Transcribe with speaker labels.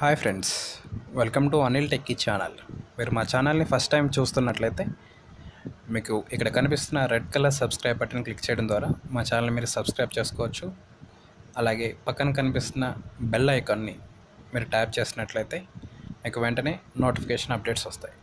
Speaker 1: Hi friends welcome to Anil techie channel. మీరు మా ఛానల్ని ఫస్ట్ టైం చూస్తున్నట్లయితే మీకు ఇక్కడ కనిపిస్తున్న red colour subscribe button click చేయడం ద్వారా మా ఛానల్ మీరు సబ్స్క్రైబ్ చేసుకోవచ్చు. అలాగే పక్కన కనిపిస్తున్న బెల్ ఐకాన్ని మీరు ట్యాప్ చేసినట్లయితే మీకు వెంటనే నోటిఫికేషన్ అప్డేట్స్ వస్తాయి.